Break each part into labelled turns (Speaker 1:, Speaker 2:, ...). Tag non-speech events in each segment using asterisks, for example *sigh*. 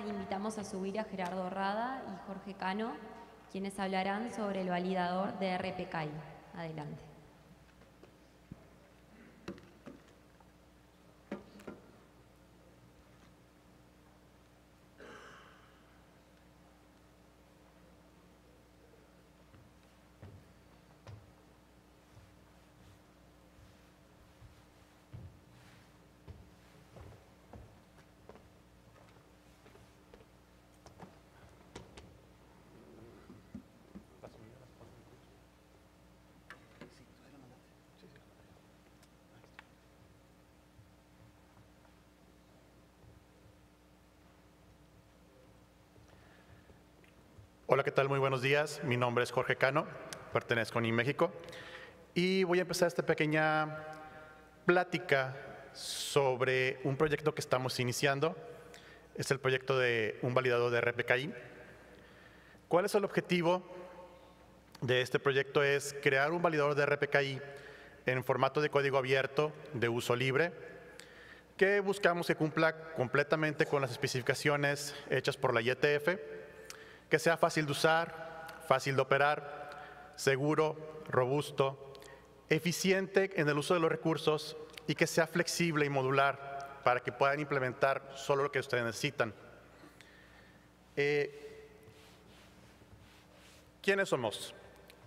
Speaker 1: Invitamos a subir a Gerardo Rada y Jorge Cano, quienes hablarán sobre el validador de RPKI. Adelante.
Speaker 2: Hola, ¿qué tal? Muy buenos días. Mi nombre es Jorge Cano, pertenezco a NI México y voy a empezar esta pequeña plática sobre un proyecto que estamos iniciando. Es el proyecto de un validador de RPKI. ¿Cuál es el objetivo de este proyecto? Es crear un validador de RPKI en formato de código abierto de uso libre que buscamos que cumpla completamente con las especificaciones hechas por la IETF que sea fácil de usar, fácil de operar, seguro, robusto, eficiente en el uso de los recursos y que sea flexible y modular para que puedan implementar solo lo que ustedes necesitan. Eh, ¿Quiénes somos?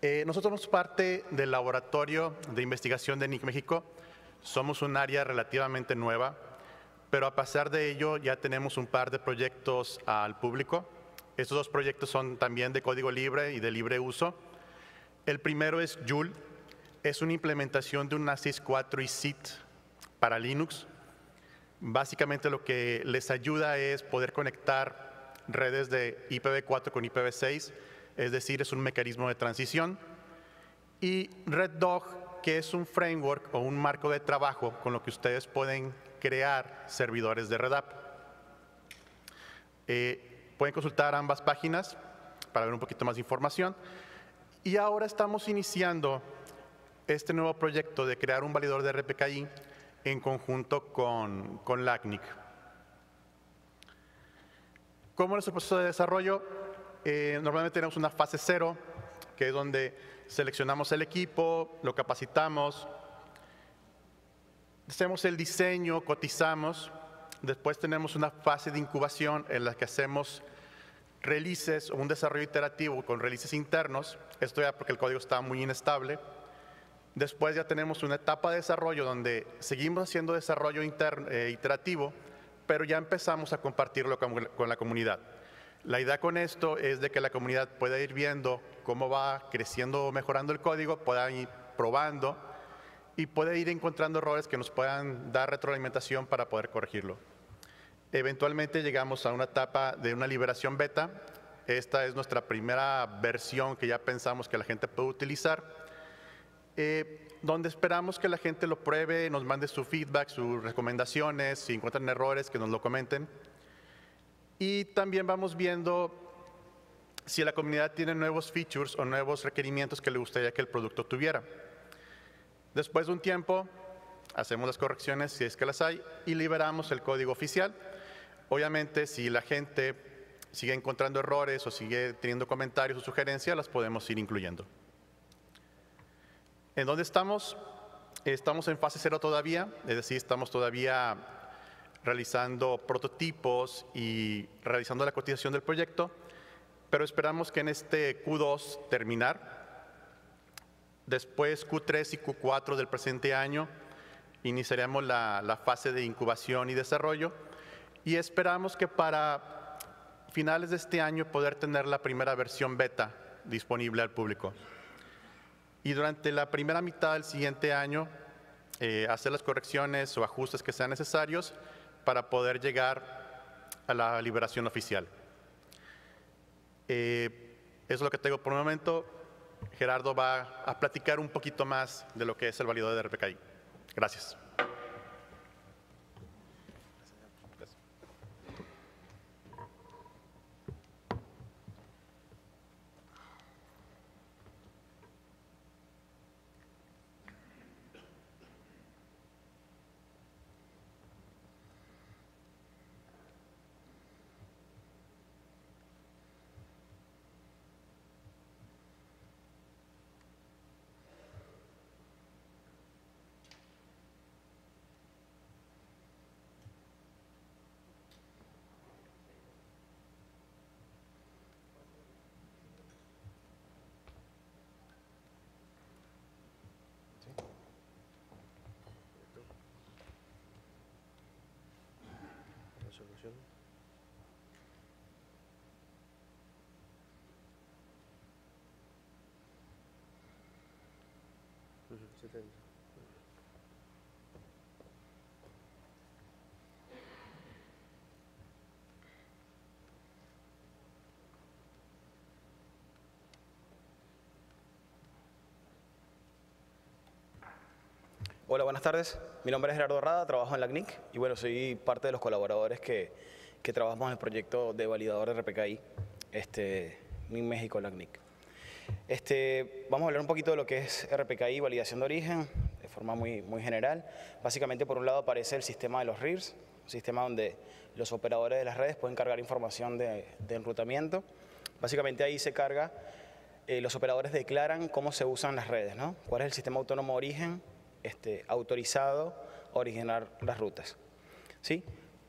Speaker 2: Eh, nosotros somos parte del laboratorio de investigación de NIC México. Somos un área relativamente nueva, pero a pesar de ello ya tenemos un par de proyectos al público. Estos dos proyectos son también de código libre y de libre uso. El primero es Joule, es una implementación de un ASIS 4 y SIT para Linux. Básicamente lo que les ayuda es poder conectar redes de IPv4 con IPv6, es decir, es un mecanismo de transición. Y Red Dog, que es un framework o un marco de trabajo con lo que ustedes pueden crear servidores de Red App. Eh, Pueden consultar ambas páginas para ver un poquito más de información. Y ahora estamos iniciando este nuevo proyecto de crear un validador de RPKI en conjunto con, con LACNIC. ¿Cómo es el proceso de desarrollo? Eh, normalmente tenemos una fase cero, que es donde seleccionamos el equipo, lo capacitamos, hacemos el diseño, cotizamos, después tenemos una fase de incubación en la que hacemos releases o un desarrollo iterativo con releases internos, esto ya porque el código está muy inestable. Después ya tenemos una etapa de desarrollo donde seguimos haciendo desarrollo eh, iterativo, pero ya empezamos a compartirlo con, la comunidad. La idea con esto es de que la comunidad pueda ir viendo cómo va creciendo o mejorando el código, pueda ir probando y puede ir encontrando errores que nos puedan dar retroalimentación para poder corregirlo. Eventualmente llegamos a una etapa de una liberación beta. Esta es nuestra primera versión que ya pensamos que la gente puede utilizar, eh, donde esperamos que la gente lo pruebe, nos mande su feedback, sus recomendaciones, si encuentran errores, que nos lo comenten. Y también vamos viendo si la comunidad tiene nuevos features o nuevos requerimientos que le gustaría que el producto tuviera. Después de un tiempo, hacemos las correcciones si es que las hay y liberamos el código oficial Obviamente, si la gente sigue encontrando errores o sigue teniendo comentarios o sugerencias, las podemos ir incluyendo. ¿En dónde estamos? Estamos en fase cero todavía, es decir, estamos todavía realizando prototipos y realizando la cotización del proyecto, pero esperamos que en este Q2 terminar. Después Q3 y Q4 del presente año iniciaremos la, la fase de incubación y desarrollo y esperamos que para finales de este año poder tener la primera versión beta disponible al público. Y durante la primera mitad del siguiente año eh, hacer las correcciones o ajustes que sean necesarios para poder llegar a la liberación oficial. Eh, eso es lo que tengo por el momento. Gerardo va a platicar un poquito más de lo que es el validador de RPKI. Gracias.
Speaker 3: Hola, buenas tardes. Mi nombre es Gerardo Rada, trabajo en la CNIC y bueno, soy parte de los colaboradores que, que trabajamos en el proyecto de validador de RPKI este, en México, la CNIC. Este, vamos a hablar un poquito de lo que es RPKI, validación de origen, de forma muy, muy general. Básicamente, por un lado aparece el sistema de los RIRs, un sistema donde los operadores de las redes pueden cargar información de, enrutamiento. Básicamente ahí se carga, eh, los operadores declaran cómo se usan las redes, ¿no? cuál es el sistema autónomo de origen, este, autorizado a originar las rutas. ¿sí?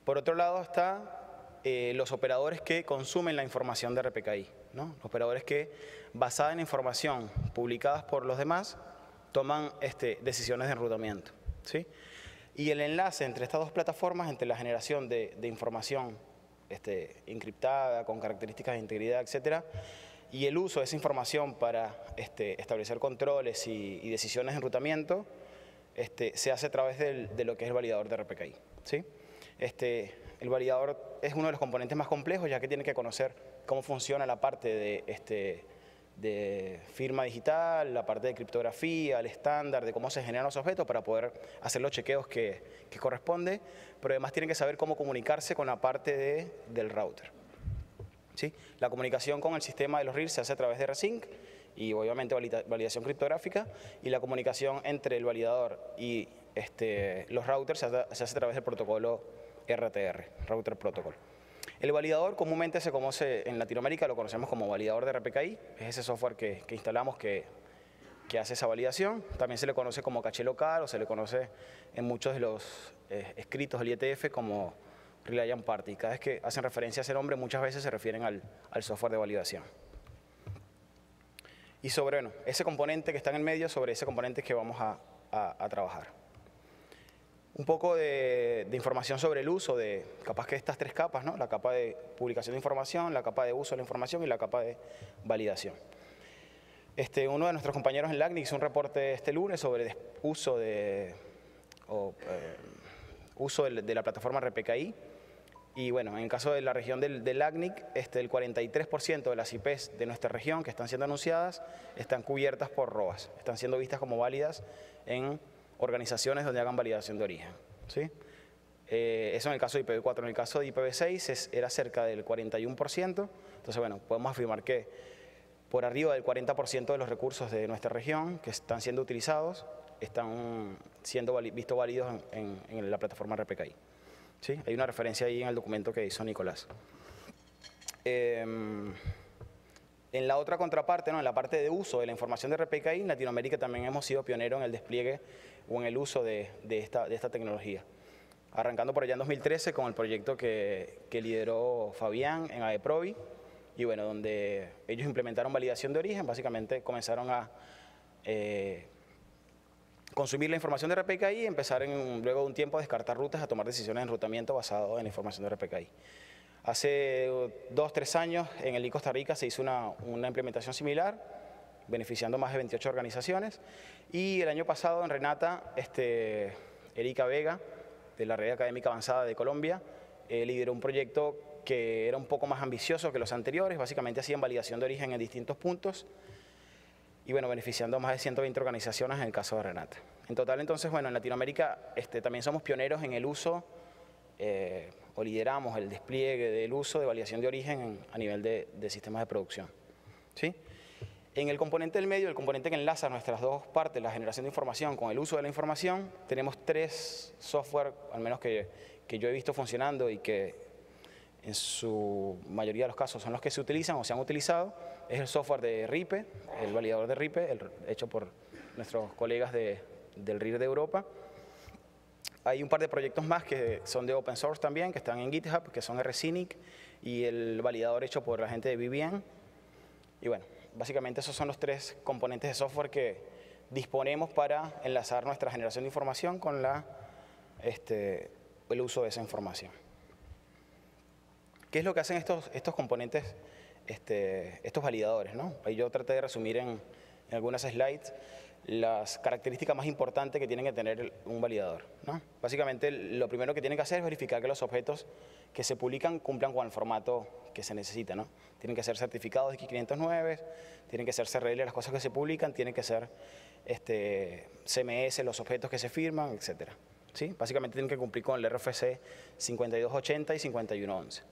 Speaker 3: Por otro lado está eh, los operadores que consumen la información de RPKI, ¿no? operadores que, basada en información publicadas por los demás, toman este, decisiones de enrutamiento. ¿sí? Y el enlace entre estas dos plataformas, entre la generación de, información este, encriptada, con características de integridad, etcétera, y el uso de esa información para este, establecer controles y, decisiones de enrutamiento, este, se hace a través de lo que es el validador de RPKI. ¿sí? Este, el validador es uno de los componentes más complejos ya que tiene que conocer cómo funciona la parte de, este, de firma digital, la parte de criptografía, el estándar, de cómo se generan los objetos para poder hacer los chequeos que, que corresponde, pero además tiene que saber cómo comunicarse con la parte de, del router. ¿sí? La comunicación con el sistema de los RIR se hace a través de Resync y obviamente validación criptográfica y la comunicación entre el validador y este, los routers se hace, a través del protocolo RTR, Router Protocol. El validador comúnmente se conoce en Latinoamérica, lo conocemos como validador de RPKI, es ese software que, instalamos que, que, hace esa validación. También se le conoce como caché local o se le conoce en muchos de los eh, escritos del IETF como Reliant Party. Cada vez que hacen referencia a ese nombre, muchas veces se refieren al, al software de validación. Y sobre bueno, ese componente que está en el medio, sobre ese componente que vamos a, a trabajar. Un poco de, información sobre el uso de, capaz que estas tres capas, ¿no? la capa de publicación de información, la capa de uso de la información y la capa de validación. Este, uno de nuestros compañeros en LACNIC hizo un reporte este lunes sobre uso de, eh, uso de, la plataforma RPKI y bueno, en el caso de la región del, del ACNIC, este, el 43% de las IPs de nuestra región que están siendo anunciadas están cubiertas por ROAS, están siendo vistas como válidas en organizaciones donde hagan validación de origen. ¿sí? Eh, eso en el caso de IPv4. En el caso de IPv6 es, era cerca del 41%. Entonces, bueno, podemos afirmar que por arriba del 40% de los recursos de nuestra región que están siendo utilizados están siendo vistos válidos en, en, en la plataforma RPKI. ¿sí? Hay una referencia ahí en el documento que hizo Nicolás. Eh, en la otra contraparte, ¿no? en la parte de uso de la información de RPKI, en Latinoamérica también hemos sido pioneros en el despliegue o en el uso de, de, esta, de esta tecnología. Arrancando por allá en 2013 con el proyecto que, que lideró Fabián en AEPROVI, y bueno, donde ellos implementaron validación de origen, básicamente comenzaron a eh, consumir la información de RPKI y empezar en, luego de un tiempo a descartar rutas, a tomar decisiones de enrutamiento basado en la información de RPKI. Hace dos, tres años en el I Costa Rica se hizo una, una, implementación similar, beneficiando más de 28 organizaciones. Y el año pasado en Renata, este, Erika Vega, de la Red Académica Avanzada de Colombia, eh, lideró un proyecto que era un poco más ambicioso que los anteriores, básicamente hacían validación de origen en distintos puntos y bueno, beneficiando más de 120 organizaciones en el caso de Renata. En total, entonces, bueno, en Latinoamérica este, también somos pioneros en el uso eh, o lideramos el despliegue del uso de validación de origen en, a nivel de, de, sistemas de producción. ¿sí? En el componente del medio, el componente que enlaza nuestras dos partes, la generación de información con el uso de la información, tenemos tres software, al menos que, que yo he visto funcionando y que en su mayoría de los casos son los que se utilizan o se han utilizado, es el software de RIPE, el validador de RIPE, el, hecho por nuestros colegas de, del RIR de Europa. Hay un par de proyectos más que son de open source también, que están en GitHub, que son RSync y el validador hecho por la gente de Vivian. Y bueno, básicamente esos son los tres componentes de software que disponemos para enlazar nuestra generación de información con la, este, el uso de esa información. ¿Qué es lo que hacen estos, estos componentes, este, estos validadores? ¿no? Ahí yo traté de resumir en, en algunas slides. Las características más importantes que tiene que tener un validador. Básicamente, lo primero que tiene que hacer es verificar que los objetos que se publican cumplan con el formato que se necesita. ¿no? Tienen que ser certificados de X509, tienen que ser CRL las cosas que se publican, tienen que ser este, CMS los objetos que se firman, etc. ¿Sí? Básicamente tienen que cumplir con el RFC 5280 y 5111.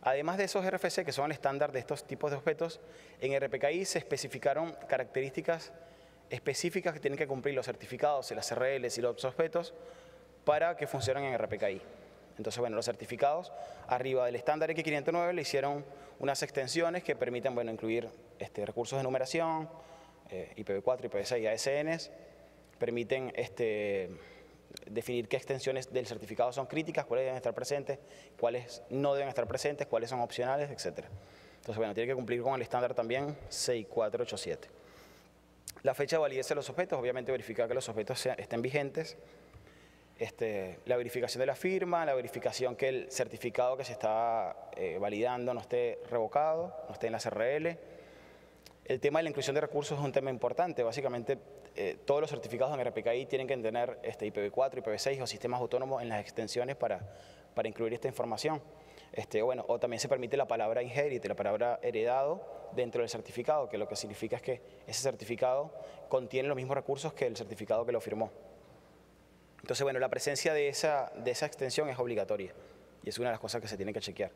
Speaker 3: Además de esos RFC, que son el estándar de estos tipos de objetos, en RPKI se especificaron características específicas que tienen que cumplir los certificados las CRLs y los objetos para que funcionen en RPKI. Entonces, bueno, los certificados, arriba del estándar X509 le hicieron unas extensiones que permiten, bueno, incluir este, recursos de numeración, eh, IPv4, IPv6 y ASNs, permiten este, definir qué extensiones del certificado son críticas, cuáles deben estar presentes, cuáles no deben estar presentes, cuáles son opcionales, etc. Entonces, bueno, tiene que cumplir con el estándar también 6487. La fecha de validez de los objetos, obviamente verificar que los objetos estén vigentes. Este, la verificación de la firma, la verificación que el certificado que se está eh, validando no esté revocado, no esté en la CRL. El tema de la inclusión de recursos es un tema importante. Básicamente, eh, todos los certificados en RPKI tienen que tener este IPv4, IPv6 o sistemas autónomos en las extensiones para, para incluir esta información. Este, bueno, o también se permite la palabra inherit, la palabra heredado dentro del certificado, que lo que significa es que ese certificado contiene los mismos recursos que el certificado que lo firmó. Entonces, bueno, la presencia de esa, de esa extensión es obligatoria y es una de las cosas que se tiene que chequear.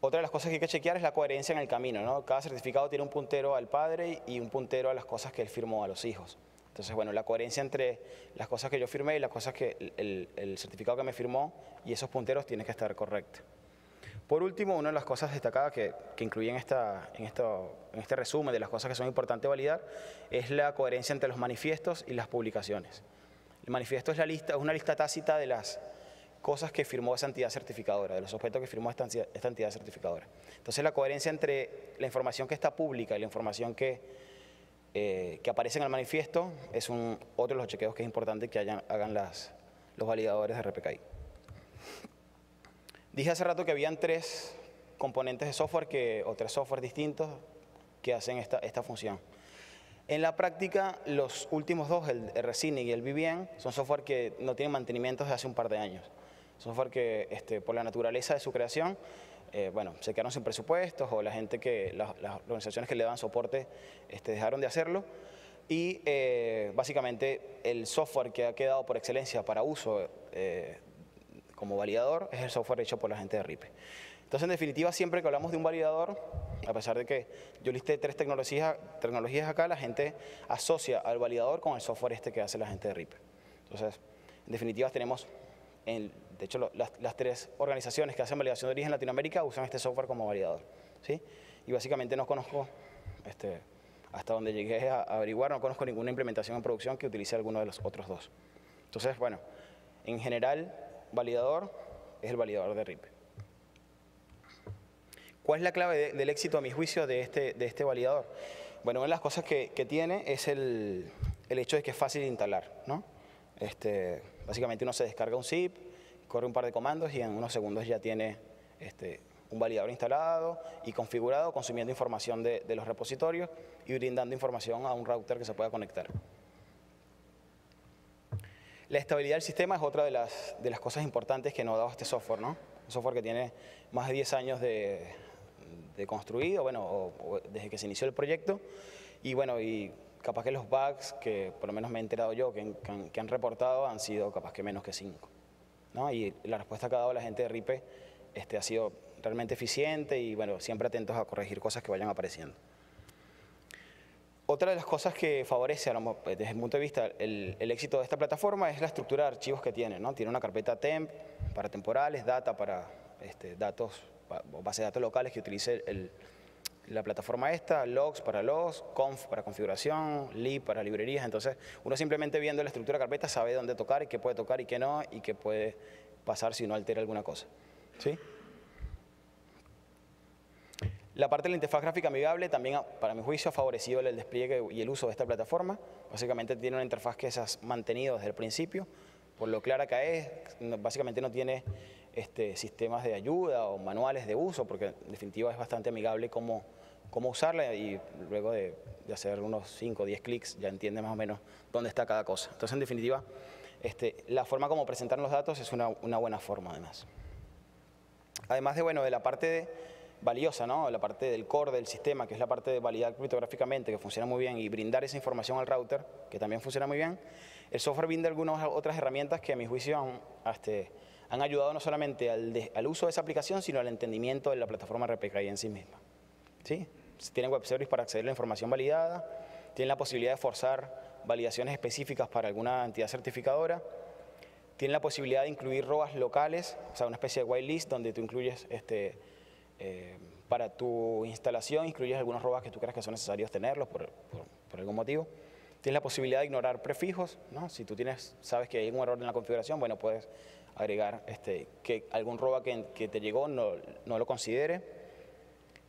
Speaker 3: Otra de las cosas que hay que chequear es la coherencia en el camino. ¿no? Cada certificado tiene un puntero al padre y un puntero a las cosas que él firmó a los hijos. Entonces, bueno, la coherencia entre las cosas que yo firmé y las cosas que el, certificado que me firmó y esos punteros tiene que estar correcto. Por último, una de las cosas destacadas que, que en, este resumen de las cosas que son importantes validar es la coherencia entre los manifiestos y las publicaciones. El manifiesto es, una lista tácita de las cosas que firmó esa entidad certificadora, de los objetos que firmó esta, entidad certificadora. Entonces la coherencia entre la información que está pública y la información que, eh, aparece en el manifiesto es otro de los chequeos que es importante que hagan las, los validadores de RPKI. Dije hace rato que habían tres componentes de software que, o tres software distintos que hacen esta, esta función. En la práctica, los últimos dos, el RSINIC y el VBN, son software que no tienen mantenimiento desde hace un par de años. Software que, este, por la naturaleza de su creación, eh, bueno, se quedaron sin presupuestos o la gente que, las, organizaciones que le daban soporte este, dejaron de hacerlo. Y eh, básicamente el software que ha quedado por excelencia para uso eh, como validador es el software hecho por la gente de RIPE. Entonces, en definitiva, siempre que hablamos de un validador, a pesar de que yo listé tres tecnologías, tecnologías acá, la gente asocia al validador con el software este que hace la gente de RIPE. Entonces, en definitiva, tenemos, de hecho, las, tres organizaciones que hacen validación de origen en Latinoamérica usan este software como validador. ¿sí? Y básicamente no conozco, este, hasta donde llegué a averiguar, no conozco ninguna implementación en producción que utilice alguno de los otros dos. Entonces, bueno, en general, validador es el validador de RIPE. ¿Cuál es la clave del éxito, a mi juicio, de este, de este validador? Bueno, una de las cosas que, tiene es el, hecho de que es fácil de instalar. ¿no? Este, básicamente uno se descarga un zip, corre un par de comandos y en unos segundos ya tiene este, un validador instalado y configurado, consumiendo información de, los repositorios y brindando información a un router que se pueda conectar. La estabilidad del sistema es otra de las, de las cosas importantes que nos ha dado este software. ¿no? Un software que tiene más de 10 años de, de construido, bueno, desde que se inició el proyecto. Y bueno, y capaz que los bugs que por lo menos me he enterado yo que, han, reportado han sido capaz que menos que cinco. ¿no? Y la respuesta que ha dado la gente de RIPE este, ha sido realmente eficiente y bueno, siempre atentos a corregir cosas que vayan apareciendo. Otra de las cosas que favorece, desde el punto de vista, el, éxito de esta plataforma es la estructura de archivos que tiene. ¿no? Tiene una carpeta temp para temporales, data para este, datos base de datos locales que utilice la plataforma esta, logs para logs, conf para configuración, lib para librerías. Entonces, uno simplemente viendo la estructura de carpeta sabe dónde tocar y qué puede tocar y qué no, y qué puede pasar si no altera alguna cosa. ¿Sí? La parte de la interfaz gráfica amigable también, para mi juicio, ha favorecido el despliegue y el uso de esta plataforma. Básicamente tiene una interfaz que se ha mantenido desde el principio, por lo clara que es, básicamente no tiene este, sistemas de ayuda o manuales de uso, porque en definitiva es bastante amigable cómo, cómo usarla y luego de, hacer unos 5 o 10 clics ya entiende más o menos dónde está cada cosa. Entonces, en definitiva, este, la forma como presentar los datos es una, una buena forma además. Además de, bueno, de la parte de, valiosa, ¿no? la parte del core del sistema, que es la parte de validar criptográficamente, que funciona muy bien, y brindar esa información al router, que también funciona muy bien, el software brinda algunas otras herramientas que a mi juicio han, este, han ayudado no solamente al, al, uso de esa aplicación, sino al entendimiento de la plataforma RPKI en sí misma. ¿Sí? Tienen web service para acceder a la información validada, tienen la posibilidad de forzar validaciones específicas para alguna entidad certificadora, tienen la posibilidad de incluir ROAs locales, o sea, una especie de whitelist donde tú incluyes este, eh, para tu instalación incluyes algunos robas que tú creas que son necesarios tenerlos por, algún motivo. Tienes la posibilidad de ignorar prefijos, ¿no? si tú tienes, sabes que hay un error en la configuración, bueno, puedes agregar este, que algún roba que, te llegó no, no, lo considere.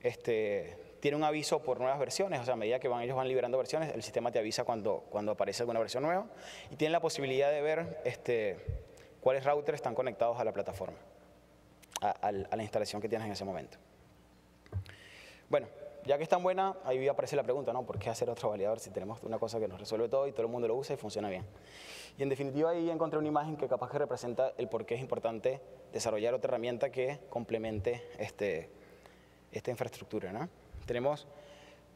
Speaker 3: Este, tiene un aviso por nuevas versiones, o sea, a medida que van, ellos van liberando versiones, el sistema te avisa cuando, cuando aparece alguna versión nueva y tiene la posibilidad de ver este, cuáles routers están conectados a la plataforma a, la instalación que tienes en ese momento. Bueno, ya que es tan buena, ahí aparece la pregunta, ¿no? ¿Por qué hacer otro validador si tenemos una cosa que nos resuelve todo y todo el mundo lo usa y funciona bien? Y en definitiva ahí encontré una imagen que capaz que representa el por qué es importante desarrollar otra herramienta que complemente este, esta infraestructura, ¿no? Tenemos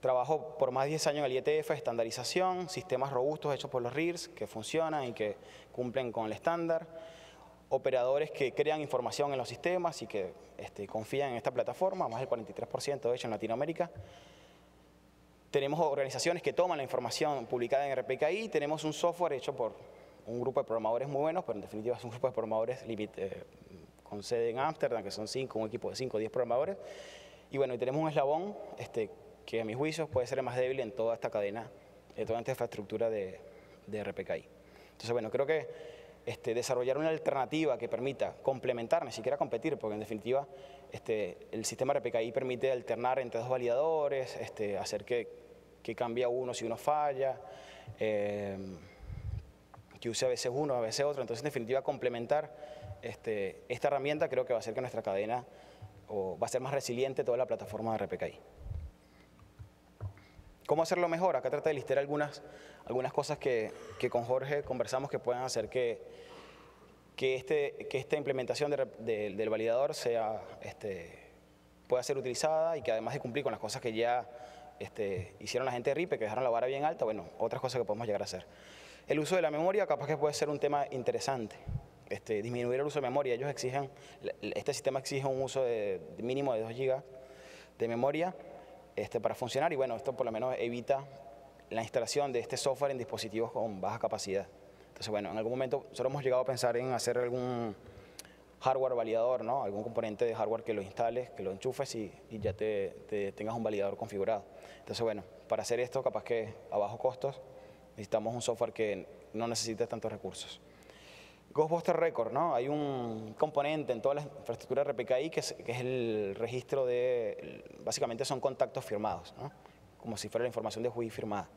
Speaker 3: trabajo por más de 10 años en el IETF, estandarización, sistemas robustos hechos por los RIRS que funcionan y que cumplen con el estándar operadores que crean información en los sistemas y que este, confían en esta plataforma, más del 43% de hecho en Latinoamérica. Tenemos organizaciones que toman la información publicada en RPKI, tenemos un software hecho por un grupo de programadores muy buenos, pero en definitiva es un grupo de programadores eh, con sede en Ámsterdam, que son cinco, un equipo de 5 o 10 programadores. Y bueno, y tenemos un eslabón este, que a mis juicios puede ser el más débil en toda esta cadena, en toda esta infraestructura de, de RPKI. Entonces, bueno, creo que este, desarrollar una alternativa que permita complementar, ni siquiera competir, porque en definitiva este, el sistema RPKI permite alternar entre dos validadores, este, hacer que, cambie uno si uno falla, eh, que use a veces uno, a veces otro. Entonces, en definitiva, complementar esta herramienta creo que va a hacer que nuestra cadena o va a ser más resiliente toda la plataforma de RPKI. ¿Cómo hacerlo mejor? Acá trata de listar algunas, algunas cosas que, que con Jorge conversamos que puedan hacer que, que, este, que esta implementación de, del validador sea, este, pueda ser utilizada y que además de cumplir con las cosas que ya este, hicieron la gente de RIPE, que dejaron la vara bien alta, bueno, otras cosas que podemos llegar a hacer. El uso de la memoria capaz que puede ser un tema interesante. Este, disminuir el uso de memoria. Ellos exigen, este sistema exige un uso de, mínimo de 2 GB de memoria este, para funcionar y bueno, esto por lo menos evita la instalación de este software en dispositivos con baja capacidad. Entonces, bueno, en algún momento solo hemos llegado a pensar en hacer algún hardware validador, ¿no? algún componente de hardware que lo instales, que lo enchufes y, ya te, tengas un validador configurado. Entonces, bueno, para hacer esto, capaz que a bajos costos, necesitamos un software que no necesite tantos recursos. Ghostbuster Record, ¿no? Hay un componente en toda la infraestructura RPKI que es, el registro de, básicamente son contactos firmados, ¿no? Como si fuera la información de Wi firmada.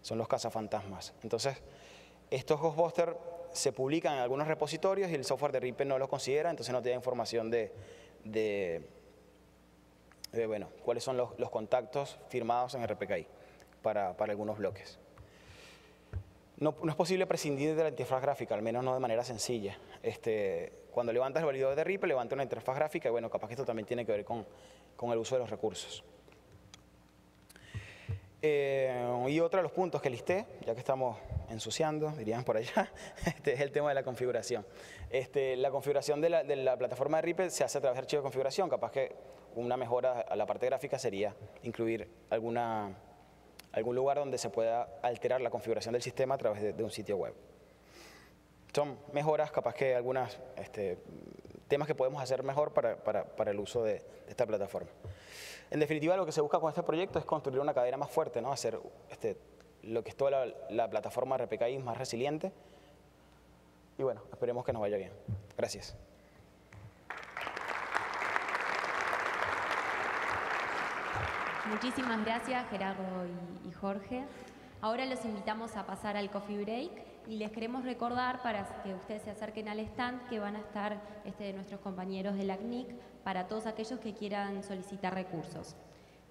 Speaker 3: Son los cazafantasmas. Entonces, estos Ghostbusters se publican en algunos repositorios y el software de RIPE no los considera, entonces no te da información de, de, bueno, cuáles son los, los, contactos firmados en RPKI para, para algunos bloques. No, es posible prescindir de la interfaz gráfica, al menos no de manera sencilla. Este, cuando levantas el validador de RIPE, levanta una interfaz gráfica y bueno, capaz que esto también tiene que ver con, con el uso de los recursos. Eh, y otro de los puntos que listé, ya que estamos ensuciando, dirían por allá, *laughs* este es el tema de la configuración. Este, la configuración de la, de la, plataforma de RIPE se hace a través de archivo de configuración, capaz que una mejora a la parte gráfica sería incluir alguna, algún lugar donde se pueda alterar la configuración del sistema a través de, un sitio web. Son mejoras, capaz que algunos este, temas que podemos hacer mejor para, para, para el uso de, de esta plataforma. En definitiva, lo que se busca con este proyecto es construir una cadena más fuerte, ¿no? hacer este, lo que es toda la, la plataforma RPKI más resiliente. Y bueno, esperemos que nos vaya bien. Gracias.
Speaker 1: Muchísimas gracias Gerardo y, Jorge. Ahora los invitamos a pasar al coffee break Y les queremos recordar para que ustedes se acerquen al stand que van a estar este, de nuestros compañeros de la CNIC para todos aquellos que quieran solicitar recursos.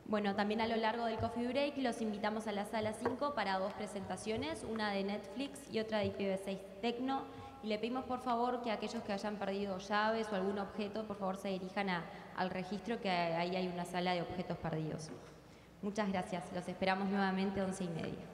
Speaker 1: Bueno, también a lo largo del Coffee Break los invitamos a la sala 5 para dos presentaciones, una de Netflix y otra de IPv6 Tecno. Y le pedimos por favor que aquellos que hayan perdido llaves o algún objeto, por favor se dirijan a- al registro que ahí hay una sala de objetos perdidos. Muchas gracias, los esperamos nuevamente 11 y media.